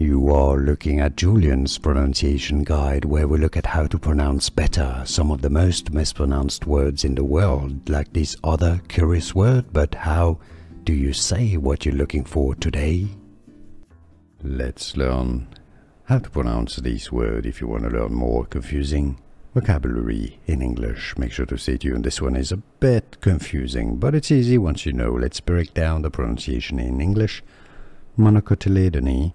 You are looking at Julien's pronunciation guide where we look at how to pronounce better some of the most mispronounced words in the world, like this other curious word, but how do you say what you're looking for today? Let's learn how to pronounce this word if you want to learn more confusing vocabulary in English. Make sure to stay tuned. This one is a bit confusing, but it's easy once you know. Let's break down the pronunciation in English. Monocotyledonae